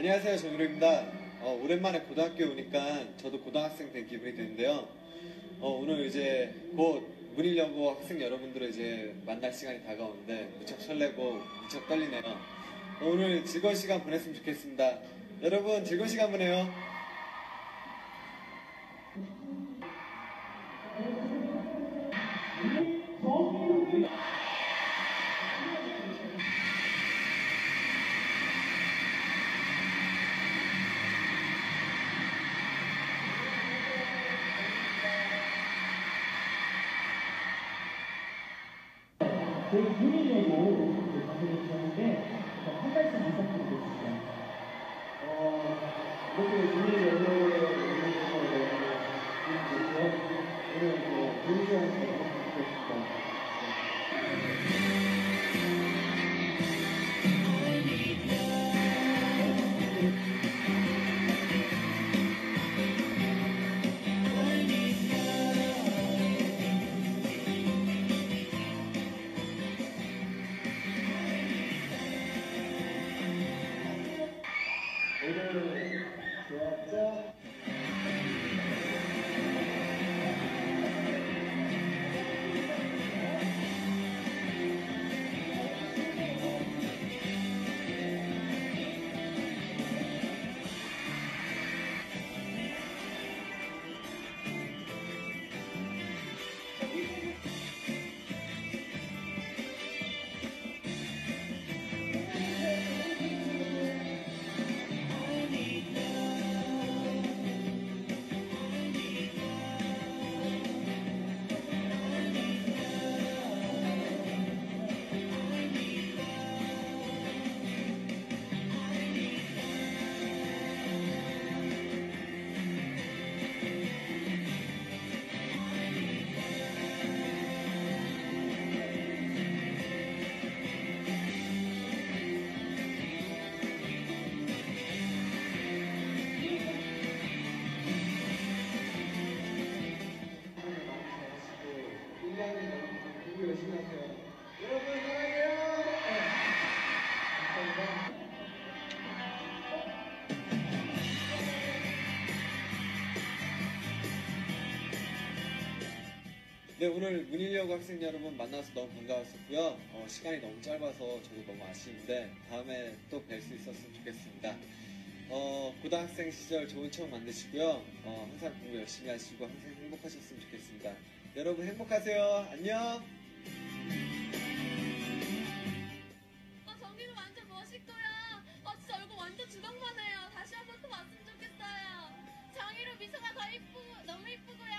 안녕하세요, 정유로입니다. 어, 오랜만에 고등학교에 오니까 저도 고등학생 된 기분이 드는데요. 어, 오늘 이제 곧 문일여고 학생 여러분들을 이제 만날 시간이 다가오는데 무척 설레고 무척 떨리네요. 어, 오늘 즐거운 시간 보냈으면 좋겠습니다. 여러분 즐거운 시간 보내요. 저희 문의내고 방송을 주셨는데 한 말씀 부탁드리겠습니다. 어, 이렇게 준비 연도에 오늘 뭐 시간 잘 부탁드리겠습니다. 네, 오늘 문일여고 학생 여러분 만나서 너무 반가웠었고요. 어, 시간이 너무 짧아서 저도 너무 아쉬운데 다음에 또 뵐 수 있었으면 좋겠습니다. 어, 고등학생 시절 좋은 추억 만드시고요. 어, 항상 공부 열심히 하시고 항상 행복하셨으면 좋겠습니다. 여러분 행복하세요. 안녕. 아, 정기는 완전 멋있고요. 아, 진짜 얼굴 완전 주먹만해요. 다시 한번또 봤으면 좋겠어요. 정희로 미소가 더 이쁘고, 너무 이쁘고요.